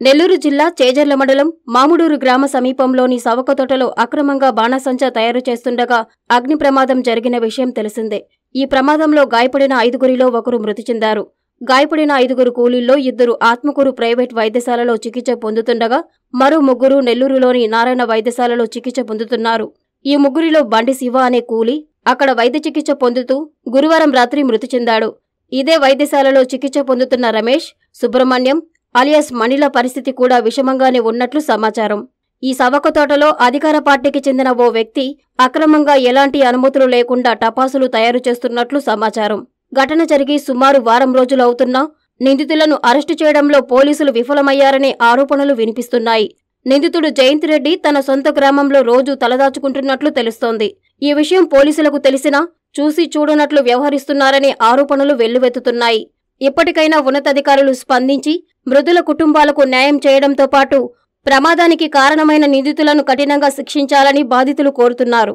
నెల్లూరు జిల్లా చేజర్ల మండలం మాముడూరు గ్రామ సమీపంలోని సవకతోటలో అక్రమంగా బాణసంచా తయారు చేస్తుండగా అగ్ని ప్రమాదం జరిగిన విషయం తెలిసిందే. ఈ ప్రమాదంలో గాయపడిన ఐదుగురిలో ఒకరు మృతి చెందారు. గాయపడిన ఐదుగురు కూలీల్లో ఇద్దరు ఆత్మకూరు ప్రైవేట్ వైద్యశాలలో చికిత్స పొందుతుండగా మరో ముగ్గురు నెల్లూరులోని నారాయణ వైద్యశాలలో చికిత్స పొందుతున్నారు. ఈ ముగ్గురిలో బండి శివ అనే కూలీ అక్కడ వైద్య చికిత్స పొందుతూ గురువారం రాత్రి మృతి చెందాడు. ఇదే వైద్యశాలలో చికిత్స పొందుతున్న రమేష్ సుబ్రహ్మణ్యం అలియాస్ మణిల పరిస్థితి కూడా విషమంగానే ఉన్నట్లు సమాచారం. ఈ సవక తోటలో అధికార పార్టీకి చెందిన ఓ వ్యక్తి అక్రమంగా ఎలాంటి అనుమతులు లేకుండా టపాసులు తయారు చేస్తున్నట్లు సమాచారం. ఘటన జరిగి సుమారు వారం రోజులు అవుతున్నా నిందితులను అరెస్టు చేయడంలో పోలీసులు విఫలమయ్యారనే ఆరోపణలు వినిపిస్తున్నాయి. నిందితుడు జయంత్ రెడ్డి తన సొంత గ్రామంలో రోజు తలదాచుకుంటున్నట్లు తెలుస్తోంది. ఈ విషయం పోలీసులకు తెలిసినా చూసి చూడనట్లు వ్యవహరిస్తున్నారనే ఆరోపణలు వెల్లువెత్తుతున్నాయి. ఇప్పటికైనా ఉన్నతాధికారులు స్పందించి మృదుల కుటుంబాలకు న్యాయం చేయడంతో పాటు ప్రమాదానికి కారణమైన నిందితులను కఠినంగా శిక్షించాలని బాధితులు కోరుతున్నారు.